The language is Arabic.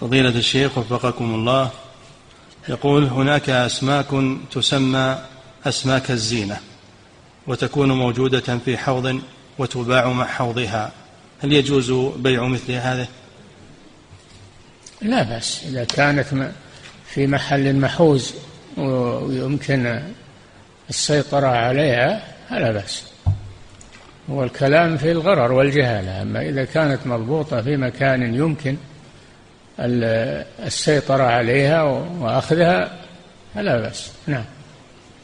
فضيلة الشيخ وفقكم الله يقول هناك أسماك تسمى أسماك الزينة وتكون موجودة في حوض وتباع مع حوضها. هل يجوز بيع مثل هذا لا بأس إذا كانت في محل محوز ويمكن السيطرة عليها فلا بأس. هو الكلام في الغرر والجهالة أما إذا كانت مربوطة في مكان يمكن السيطرة عليها وأخذها فلا بأس. نعم.